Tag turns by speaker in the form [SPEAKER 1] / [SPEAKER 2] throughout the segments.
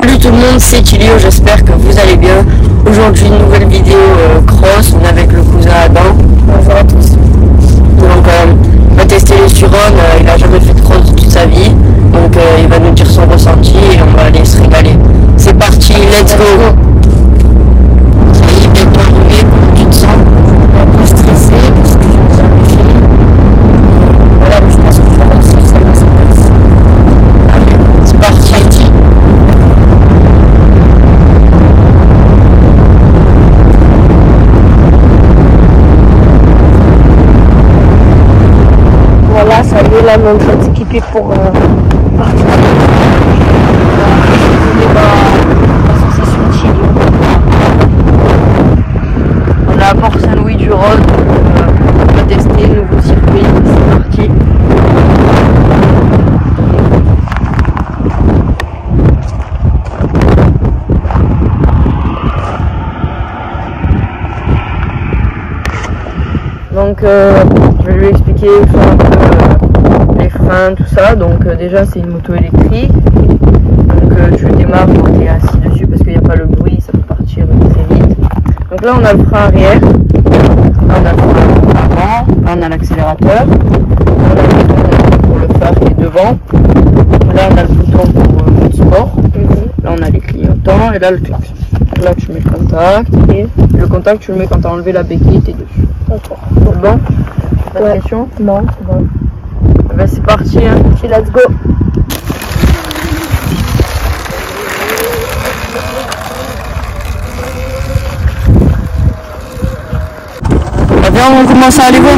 [SPEAKER 1] Salut tout le monde, c'est Kilio, j'espère que vous allez bien. Aujourd'hui, une nouvelle vidéo euh, cross, on est avec le cousin Adam. Bonjour à tous. Donc, euh, on va tester les surons, euh, il a jamais fait de cross de toute sa vie. Donc, il va nous dire son ressenti et on va aller se régaler. C'est parti, let's go.
[SPEAKER 2] Là, on est équipé pour euh, partir.
[SPEAKER 1] On est à Port-Saint-Louis-du-Rhône, euh, on va tester le nouveau circuit, c'est parti. Donc euh, je vais lui expliquer faire un peu euh, les freins, tout ça. Donc euh, déjà c'est une moto électrique. Donc euh, tu démarres quand tu es assis dessus parce qu'il n'y a pas le bruit, ça peut partir très vite. Donc là on a le frein arrière, on a le frein avant, là on a l'accélérateur, on a le bouton pour le phare qui est devant, là on a le bouton pour euh, le sport, là on a les clignotants et là le klaxon. Là tu mets le contact et le contact tu le mets quand tu as enlevé la béquille, t'es dessus.
[SPEAKER 2] D'accord.
[SPEAKER 1] Bon Pas de
[SPEAKER 2] Ouais.
[SPEAKER 1] questions?
[SPEAKER 2] Non, c'est bon.
[SPEAKER 1] Ben, c'est parti hein.
[SPEAKER 2] Let's go.
[SPEAKER 1] Bah, viens on commence à aller voir.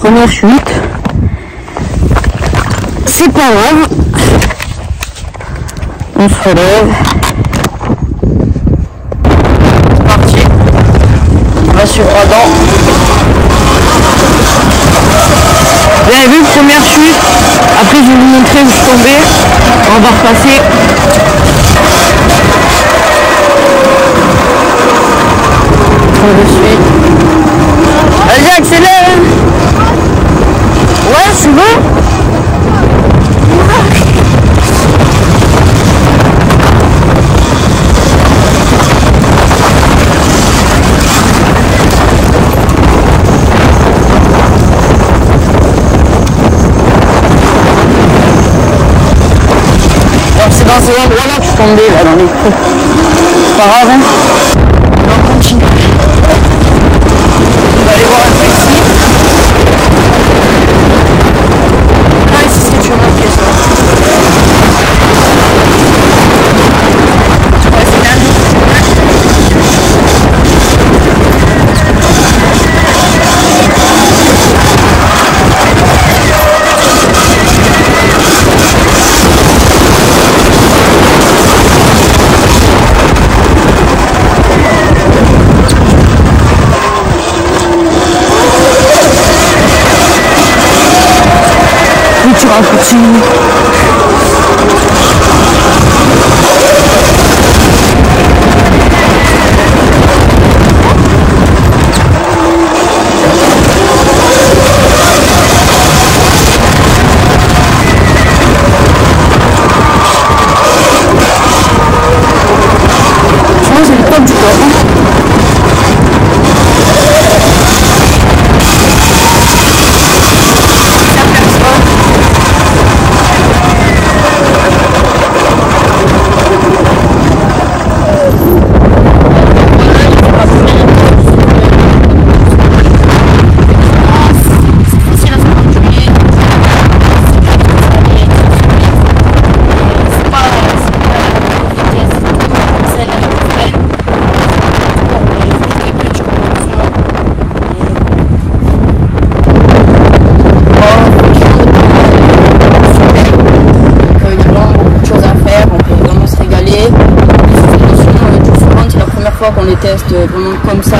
[SPEAKER 1] première chute. C'est pas grave. On se relève.
[SPEAKER 2] C'est parti. On va sur dents.
[SPEAKER 1] Vous avez vu, première chute. Après, je vais vous montrer où je suis. On va repasser. On le suit. Allez, accélère hein souvent. C'est dans ces endroits-là que je suis tombé, là, dans les trous. C'est pas grave, hein
[SPEAKER 2] 普。comme ça.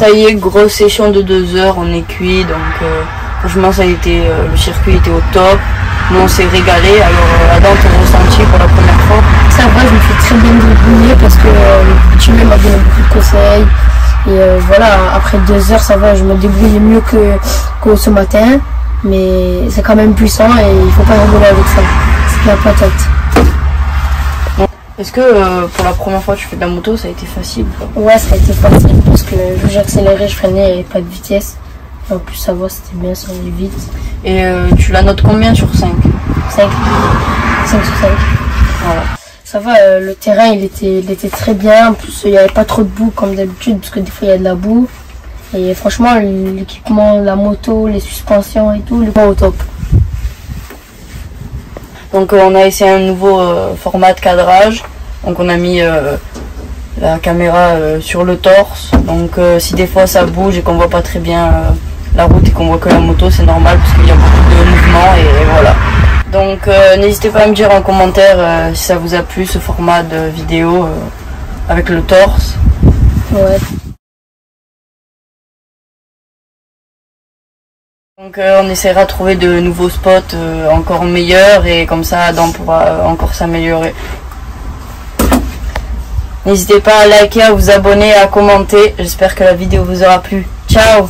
[SPEAKER 2] Ça y
[SPEAKER 1] est, grosse session de deux heures, on est cuit, donc euh, franchement ça a été, euh, le circuit était au top. Nous on s'est régalé, alors euh, Adam ton ressenti pour la première fois?
[SPEAKER 2] Ça va, je me fais très bien débrouiller parce que le petit m'a donné beaucoup de conseils. Et voilà, après deux heures, ça va, je me débrouille mieux que, que ce matin. Mais c'est quand même puissant et il faut pas rigoler avec ça. C'est la patate.
[SPEAKER 1] Est-ce que euh, pour la première fois que tu fais de la moto, ça a été facile
[SPEAKER 2] Ouais, ça a été facile parce que j'accélérais, je freinais et pas de vitesse. En plus, ça va, c'était bien, ça allait vite.
[SPEAKER 1] Et euh, tu la notes combien sur 5
[SPEAKER 2] 5. 5 sur 5.
[SPEAKER 1] Voilà.
[SPEAKER 2] Ça va, euh, le terrain il était, il était très bien. En plus, il n'y avait pas trop de boue comme d'habitude, parce que des fois il y a de la boue. Et franchement, l'équipement, la moto, les suspensions et tout, le pas au top.
[SPEAKER 1] Donc on a essayé un nouveau format de cadrage. Donc on a mis euh, la caméra euh, sur le torse. Donc euh, si des fois ça bouge et qu'on voit pas très bien la route et qu'on voit que la moto, c'est normal parce qu'il y a beaucoup de mouvements et, voilà. Donc n'hésitez pas à me dire en commentaire si ça vous a plu ce format de vidéo avec le torse.
[SPEAKER 2] Ouais.
[SPEAKER 1] Donc euh, on essaiera de trouver de nouveaux spots euh, encore meilleurs et comme ça Adam pourra euh, encore s'améliorer. N'hésitez pas à liker, à vous abonner, à commenter. J'espère que la vidéo vous aura plu. Ciao.